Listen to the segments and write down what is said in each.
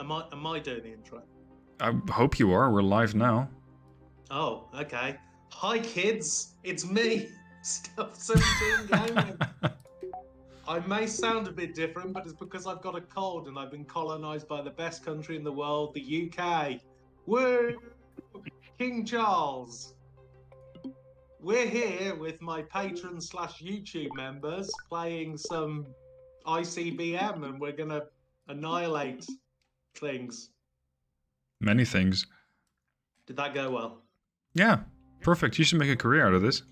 Am I am I doing the intro? I hope you are. We're live now. Oh, okay. Hi kids, it's me, Stuff 17 Gaming. I may sound a bit different, but it's because I've got a cold and I've been colonised by the best country in the world, the UK. Woo! King Charles. We're here with my patron slash YouTube members playing some ICBM and we're gonna annihilate things. Many things. Did that go well? Yeah, perfect. You should make a career out of this.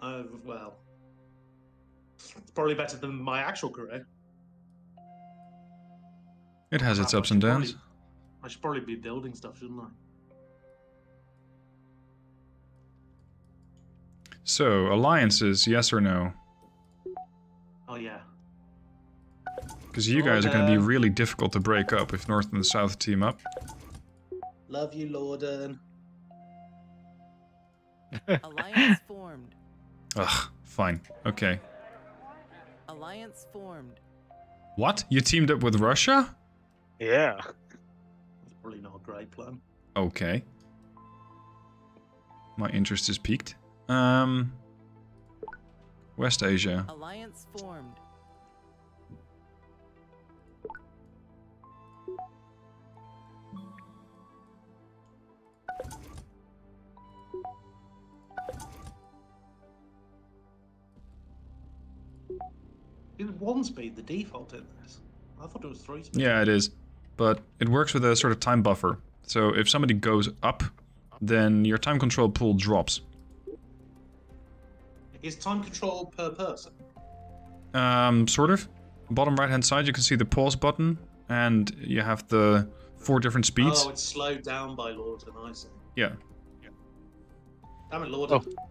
Uh, well, it's probably better than my actual career. It has its ups and downs. probably- I should probably be building stuff, shouldn't I? So, alliances, yes or no? Oh yeah. Because you guys are going to be really difficult to break up if North and the South team up. Love you, Lorden. Alliance formed. Ugh, fine. Okay. Alliance formed. What? You teamed up with Russia? Yeah. That's probably not a great plan. Okay. My interest is peaked. Um, West Asia. Alliance formed. Is one speed the default in this? I thought it was three speed. Yeah, it is. But it works with a sort of time buffer. So if somebody goes up, then your time control pool drops. Is time control per person? Um, sort of. Bottom right hand side, you can see the pause button, and you have the four different speeds. Oh, it's slowed down by Lord Lorden, I see. Yeah. Damn it, Lorden. Oh.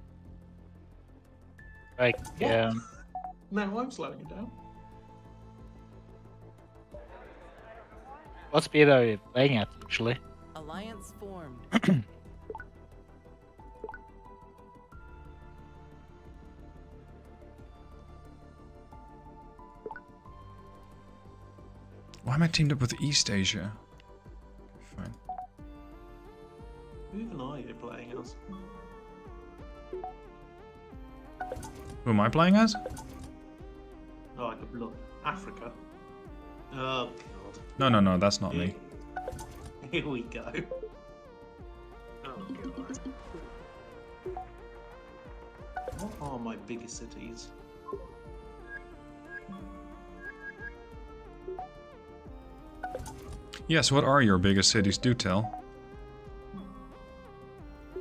Like, What? um, No, I'm slowing it down. what speed are you playing at actually? Alliance formed. Why am I teamed up with East Asia? Fine. Who even are you playing as? Who am I playing as? Look. Africa. Oh, God. No, no, no, that's not me. Here we go. Oh, God. What are my biggest cities? Yes, what are your biggest cities? Do tell.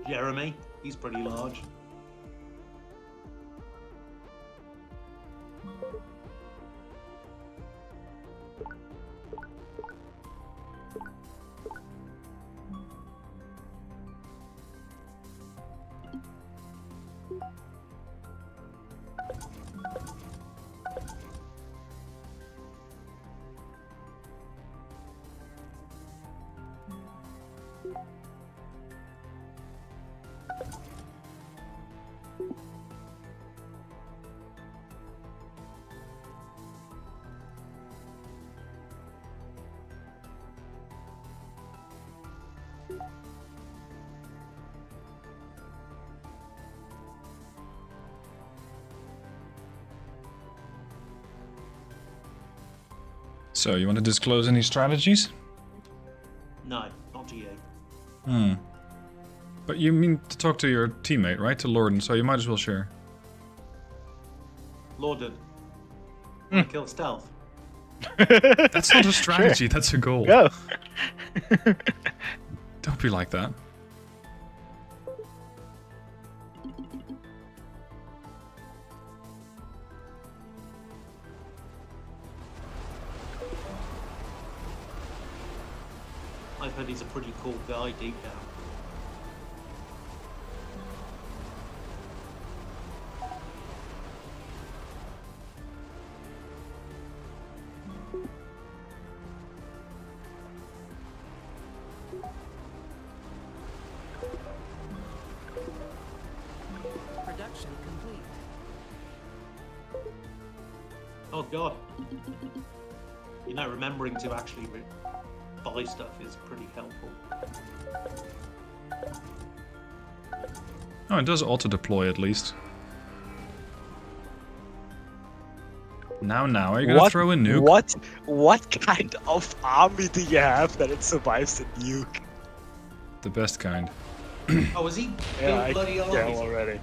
Jeremy. He's pretty large. So, you want to disclose any strategies? No, not to you. Hmm. But you mean to talk to your teammate, right? To Lorden, so you might as well share. Lorden. Hmm. Kill stealth. That's not a strategy, that's a goal. Go. Don't be like that. I've heard he's a pretty cool guy deep down. Production complete. Oh god. You know, remembering to actually re- stuff is pretty helpful. Oh, it does auto-deploy at least. Now, now, are you gonna what, throw a nuke? What what kind of army do you have that it survives the nuke? The best kind. Oh, is he Yeah, built I bloody can tell already.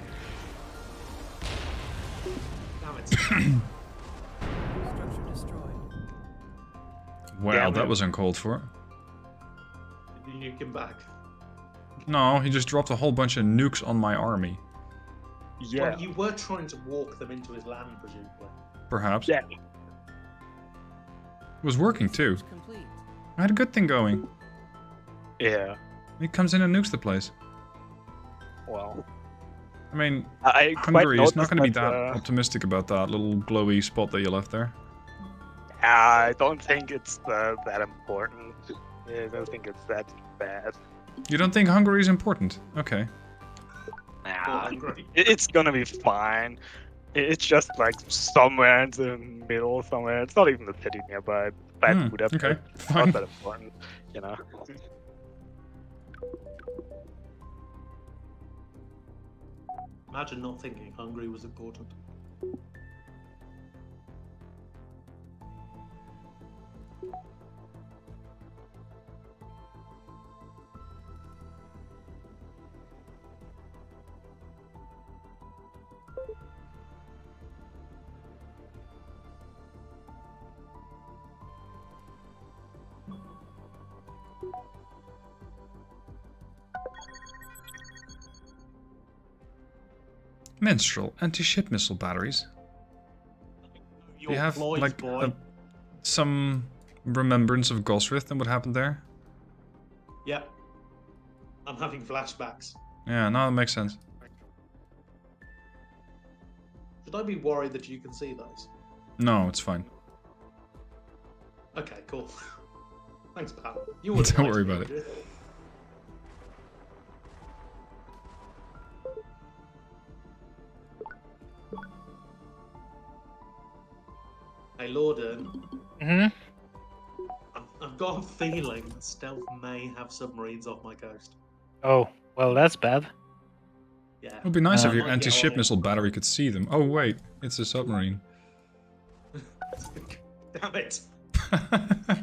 Damn it. Structure destroyed. Wow, Yeah, that man. was uncalled for. Did you nuke him back? No, he just dropped a whole bunch of nukes on my army. Yeah. Well, you were trying to walk them into his land, presumably. Perhaps. Yeah. It was working too. Complete. I had a good thing going. Yeah. He comes in and nukes the place. Well, I mean, I I quite Hungary is not going to be that uh, optimistic about that little glowy spot that you left there. I don't think it's uh, that important. Yeah, I don't think it's that bad. You don't think Hungary is important? Okay. Nah, Hungary. it's gonna be fine. It's just like somewhere in the middle, somewhere. It's not even the city nearby. By Hmm, Budapest. okay, It's fine. Not that important, you know. Imagine not thinking Hungary was important. Minstrel, anti-ship missile batteries. Your Do you have ploys, like a- some remembrance of Gosrith and what happened there? Yeah. I'm having flashbacks. Yeah, no, that makes sense. Should I be worried that you can see those? No, it's fine. Okay, cool. Thanks, pal. You Don't worry about it. Hey, Lorden, hmm I've, I've got a feeling that Stealth may have submarines off my coast. Oh, well, that's bad. Yeah. It would be nice if Um, your anti-ship missile battery could see them. Oh wait, it's a submarine. Damn it.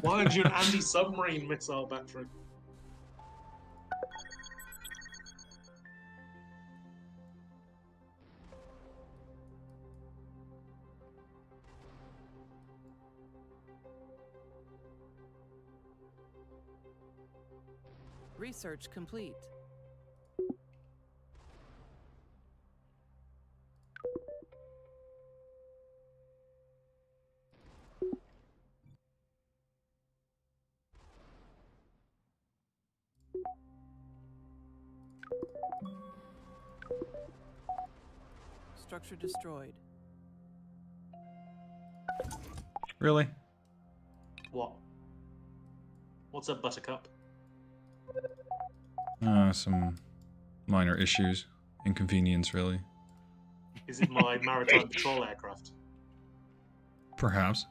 Why aren't you an anti-submarine missile battery? Research complete. Structure destroyed. really? What? What's up, Buttercup? Uh, some minor issues, inconvenience, really. Is it my maritime patrol aircraft? Perhaps.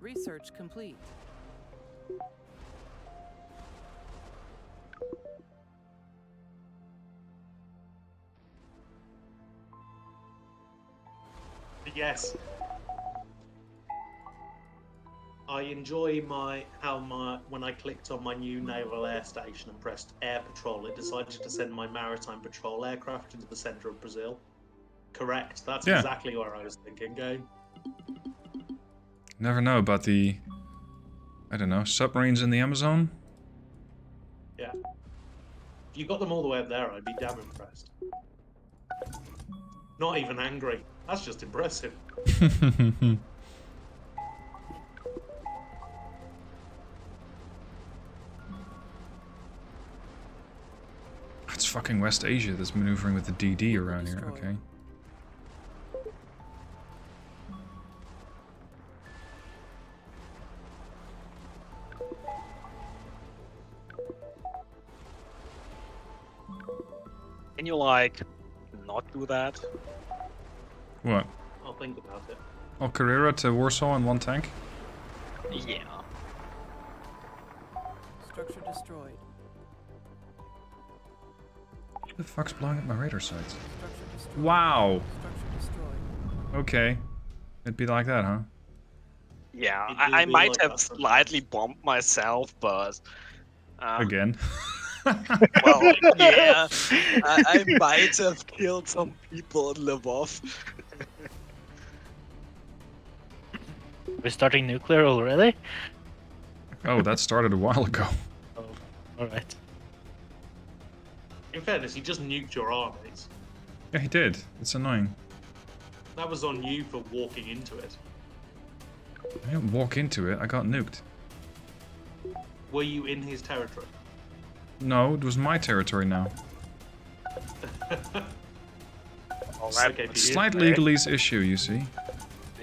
Research complete. Yes. I enjoy my how my when I clicked on my new naval air station and pressed air patrol, it decided to send my maritime patrol aircraft into the center of Brazil. Correct. That's Yeah. exactly where I was thinking going. Never know about the, I don't know, submarines in the Amazon. Yeah. If you got them all the way up there, I'd be damn impressed. Not even angry. That's just impressive. It's fucking West Asia that's maneuvering with the DD around here. Okay. And you're like not do that? What? I'll think about it. Oh, Carrera to Warsaw in one tank? Yeah. Structure destroyed. Who the fuck's blowing up my radar sites? Wow. Structure destroyed. Okay. It'd be like that, huh? Yeah, I, I might like have slightly bombed myself, but. Uh, Again. Well, yeah. I, I might have killed some people in Lvov. We're starting nuclear already? oh, that started a while ago. Oh, alright. In fairness, he just nuked your armies. Yeah, he did. It's annoying. That was on you for walking into it. I didn't walk into it. I got nuked. Were you in his territory? No, it was my territory now. Right, okay you. Slight right? legalese issue, you see.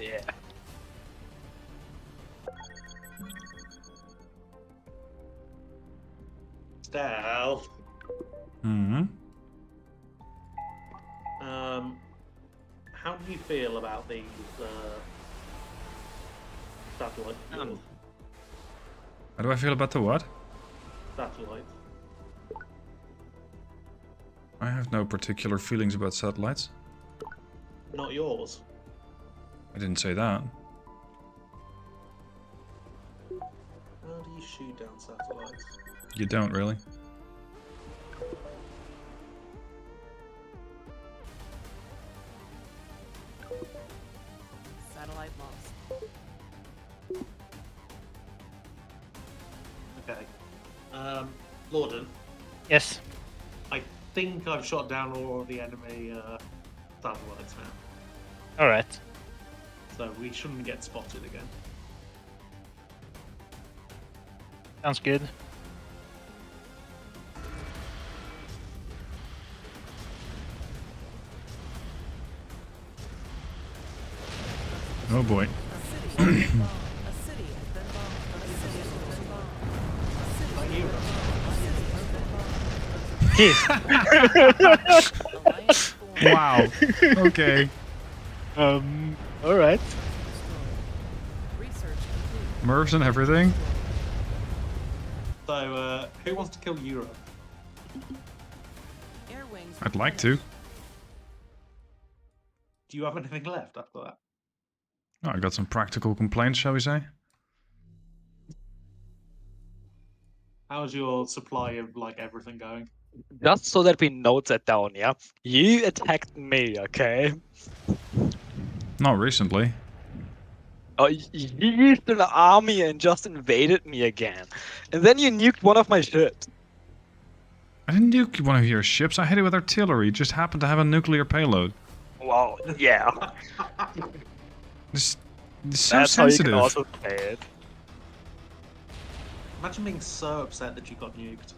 Yeah. Stealth. hmm Um, how do you feel about these uh, satellite Um. How do I feel about the what? satellites? I have no particular feelings about satellites. Not yours. I didn't say that. How do you shoot down satellites? You don't really. Satellite lost. Okay. Um, Lorden, Yes. I think I've shot down all of the enemy uh, satellites now, Alright. so we shouldn't get spotted again. Sounds good. Oh boy. bombed. A city has been bombed. Alliance formed. Wow. okay. Um, alright. Destroyed. Research complete. Mercs and everything. So, uh, who wants to kill Europe? Air wings I'd like to. Do you have anything left after that? Oh, I got some practical complaints, shall we say? How's your supply of like everything going? Just so that we note that down, yeah? You attacked me, okay? Not recently. Oh, you used an army and just invaded me again. And then you nuked one of my ships. I didn't nuke one of your ships. I hit it with artillery. It just happened to have a nuclear payload. Well, yeah. This, this is so That's how you sensitive. can also play it. Imagine being so upset that you got nuked.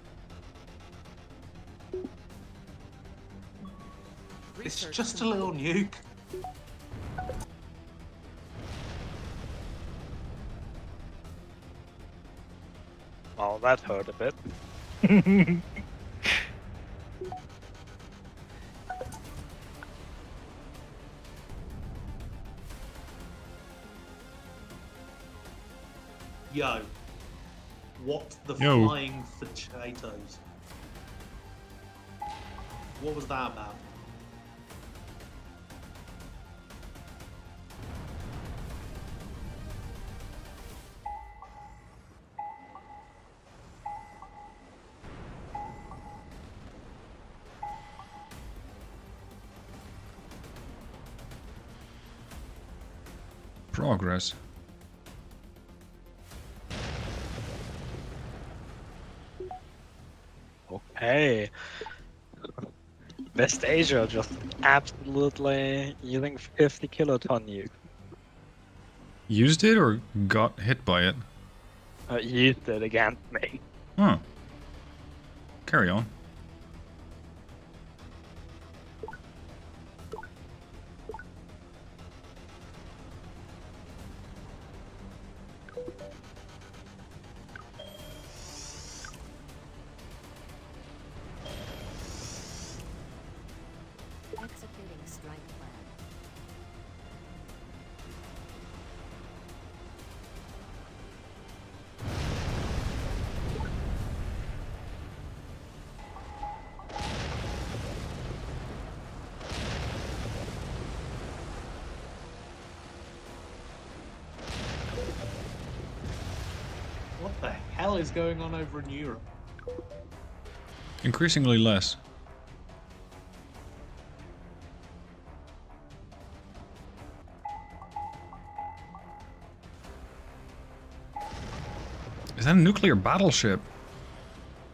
It's just a little nuke. Oh, that hurt a bit. Yo, what the Yo. flying potatoes? What was that about? Progress. Okay. West Asia just absolutely using 50 kiloton nuke. Used it or got hit by it? Uh, used it against me. Huh. Carry on. Hell is going on over in Europe? Increasingly less. Is that a nuclear battleship?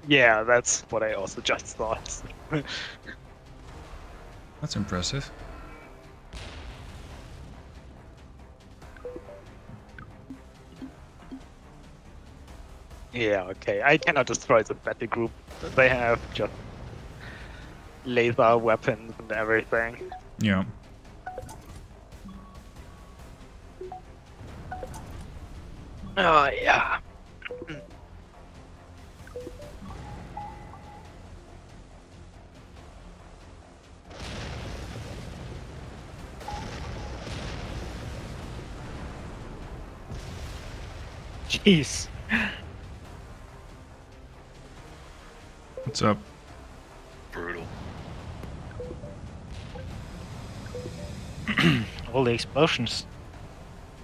Yeah, that's what I also just thought. That's impressive. Yeah, okay. I cannot destroy the battle group. They have just laser weapons and everything. Yeah. Oh, yeah. Jeez. What's up? Brutal. All the explosions.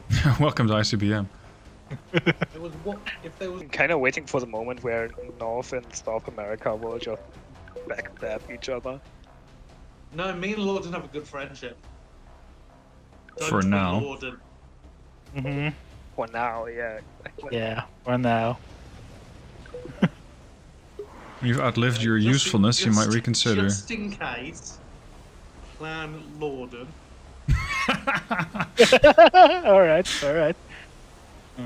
Welcome to ICBM. There was if was kind of waiting for the moment where North and South America will just backstab each other. no? Me and Lorden have a good friendship. Don't For now. Lorden. hmm For now, yeah. Exactly. Yeah, for now. When you've outlived your Just in- usefulness, you might reconsider. Just in case, Clan Lorden. alright, alright.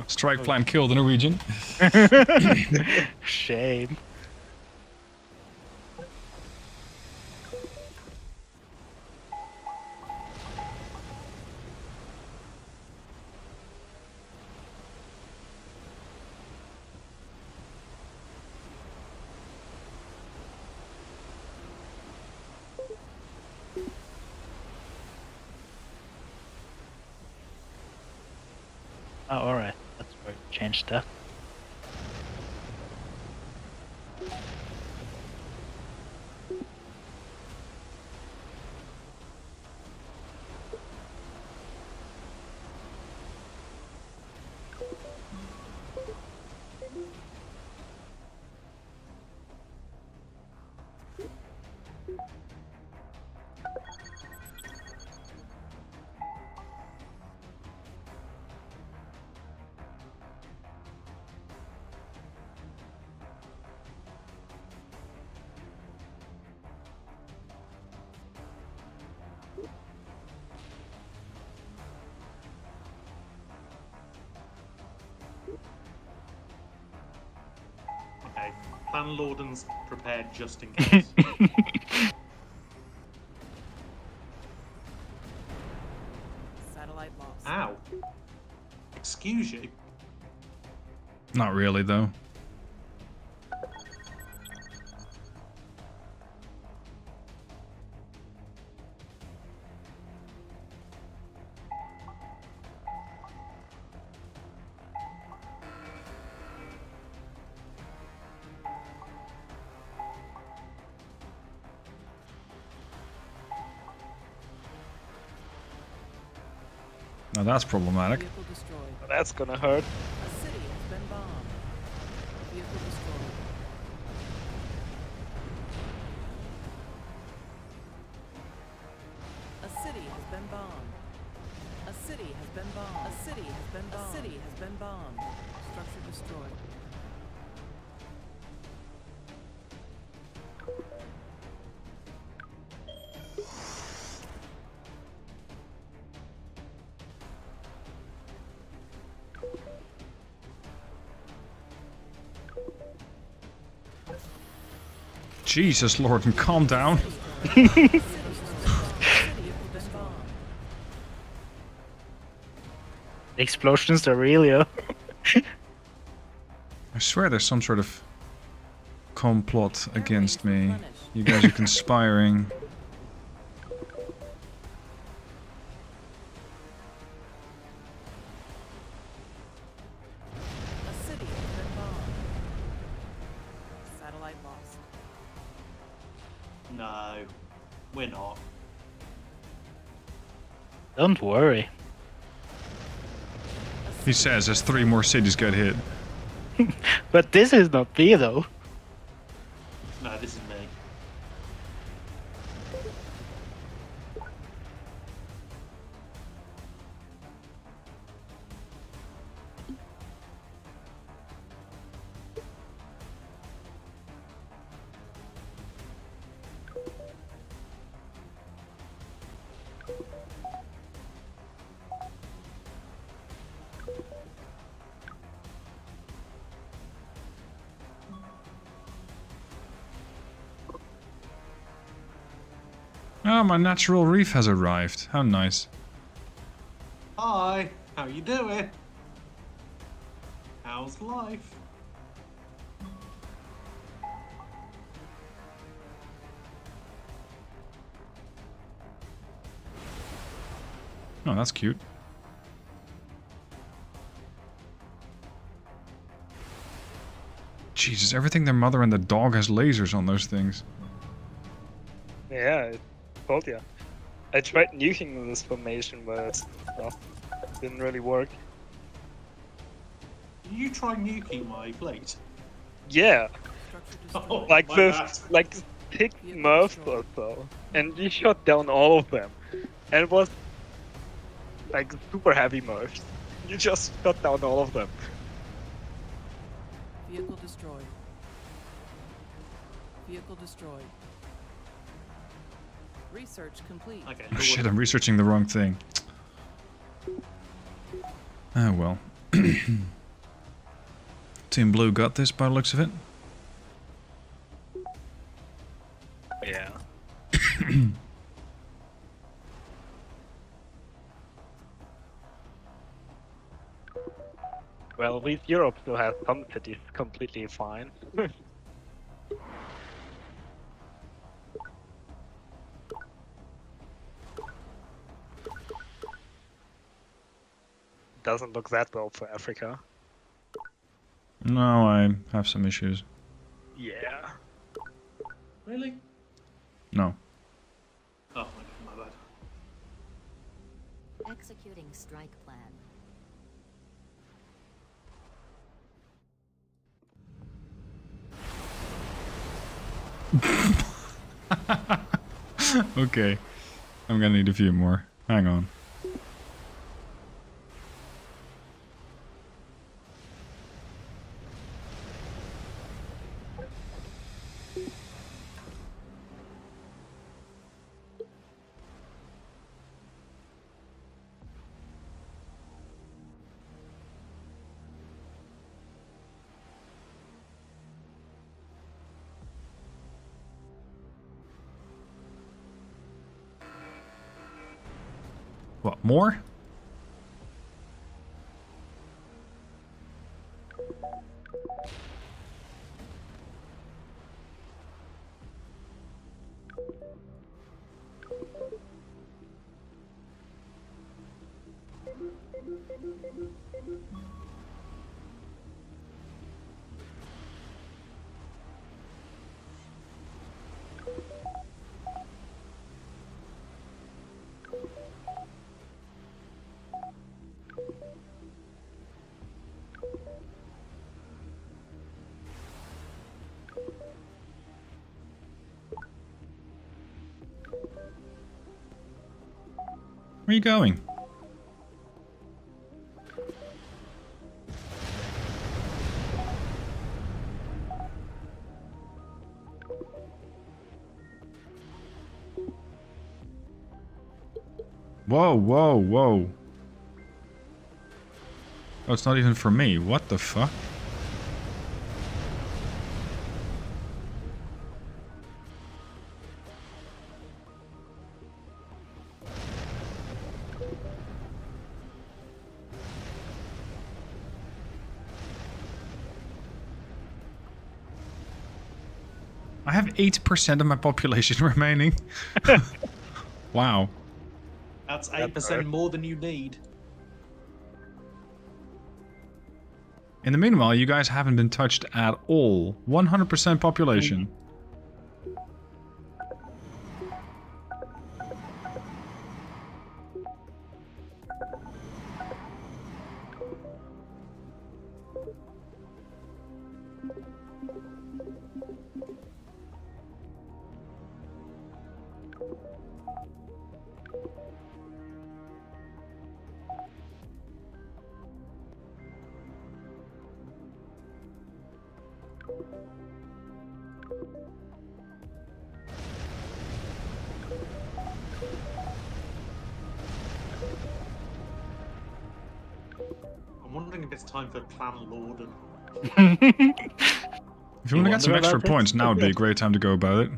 Strike plan kill the Norwegian. Shame. Oh, alright. That's changed stuff. Okay, Clan Lorden's prepared just in case. Satellite lost. Ow. Excuse you. Not really, though. Now that's problematic. That's gonna hurt. Jesus, Lorden, calm down. A city has been bombed. The explosions are real, I swear there's some sort of complot against me. You guys are conspiring. Don't worry. He says as three more cities get hit. but this is not me, though. Oh, my natural reef has arrived. How nice. Hi, how you doing? How's life? Oh, that's cute. Jesus, everything their mother and the dog has lasers on those things. Yeah, I told you. I tried nuking this formation, but well, didn't really work. You try nuking my plate. Yeah, Oh, like my this, bad. like six MIRVs or so, and you shot down all of them, and it was like super heavy MIRVs. You just shot down all of them. Vehicle destroyed. Vehicle destroyed. Research complete. Okay. Oh shit, I'm researching the wrong thing. Oh well. Team Blue got this by the looks of it. Yeah. well, at least Europe still has some cities completely fine. Doesn't look that well for Africa. No, I have some issues. Yeah. Really? No. Oh, my bad. Executing strike plan. okay. I'm gonna need a few more. Hang on. What, more? Where are you going? Whoa, whoa, whoa. Oh, it's not even for me. What the fuck? 8% of my population remaining. wow. That's That's eight percent right. more than you need. In the meanwhile, you guys haven't been touched at all. 100% population. If you want to get some extra about this? points, now would be a great time to go about it.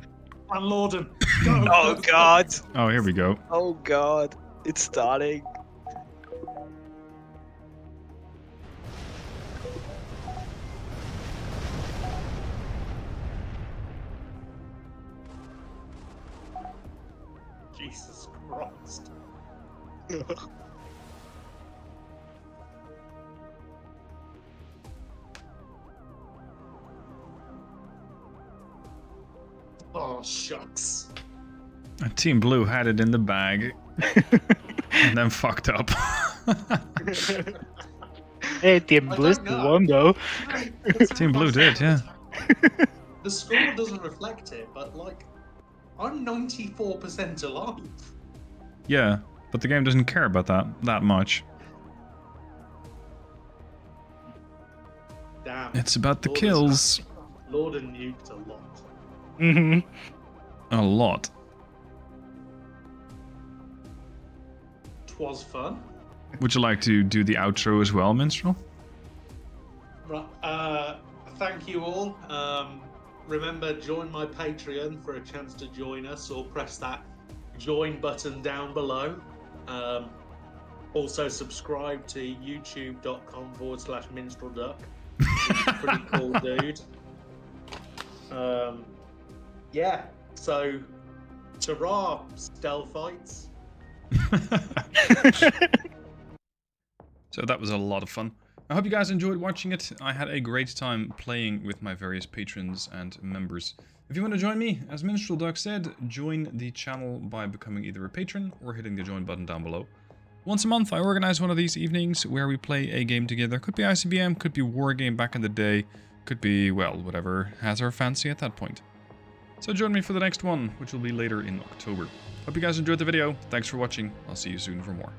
Clan Lorden! Go, Oh go, god! Oh, here we go. Oh god! It's starting. Jesus Christ. Oh, shucks. And Team Blue had it in the bag. and then fucked up. hey, Team I Blue don't know. won though. Team Blue did, yeah. The score doesn't reflect it, but like, I'm 94% alive. Yeah, but the game doesn't care about that that much. Damn. It's about the Lord kills. Lorden nuked a lot. Hmm A lot. Twas fun. Would you like to do the outro as well, Minstrel? Right. Uh, thank you all. Um, remember, join my Patreon for a chance to join us, or press that join button down below. Um, also, subscribe to youtube.com forward slash minstrel duck. Pretty cool dude. Um, yeah. So, ta stealth fights. So that was a lot of fun. I hope you guys enjoyed watching it. I had a great time playing with my various patrons and members. If you want to join me, as Minstrel Duck said, join the channel by becoming either a patron or hitting the join button down below. Once a month, I organize one of these evenings where we play a game together. Could be ICBM, could be War Game back in the day, could be, well, whatever has our fancy at that point. So join me for the next one, which will be later in October. Hope you guys enjoyed the video. Thanks for watching. I'll see you soon for more.